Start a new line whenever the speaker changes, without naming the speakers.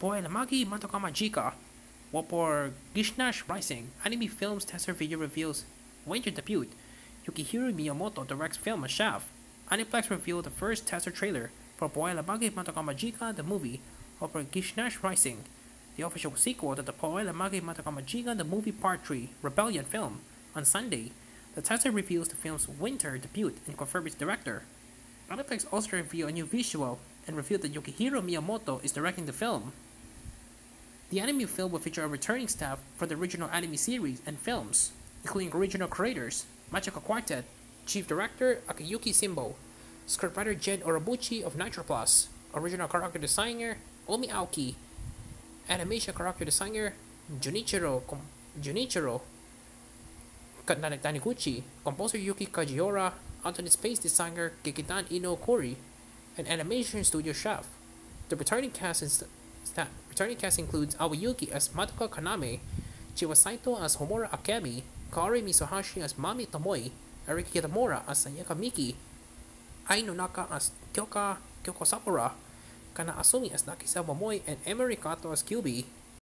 Puella Magi Madoka Magica, Wapor Gishnash Rising, Anime Films Tester Video Reveals when Winter Debut, Yukihiro Miyamoto directs film as Shaft, Aniplex revealed the first tester trailer for Puella Magi Madoka Magica, the movie, Walpurgisnacht Rising, the official sequel to the Puella Magi Madoka Magica, the movie Part 3, Rebellion film, on Sunday. The tester reveals the film's winter debut and confirms its director. Aniplex also revealed a new visual and revealed that Yukihiro Miyamoto is directing the film. The anime film will feature a returning staff from the original anime series and films, including original creators, Magica Quartet, Chief Director Akiyuki Shinbo, scriptwriter Gen Urobuchi of Nitro Plus, original character designer Ume Aoki, animation character designer Junichiro Com- Junichiro Taniguchi, composer Yuki Kajiura, alternate space designer Gekidan Inu Curry, and animation studio chef. The returning cast is sta- returning cast includes Aoi Yuki as Madoka Kaname, Chiwa Saito as Homura Akemi, Kaori Mizuhashi as Mami Tomoe, Erika Kitamura as Sayaka Miki, Ai Nonaka as Kyoka Kyoko Sakura, Kana Asumi as Nagisa Momoe, and Emiri Kato as Kyubey.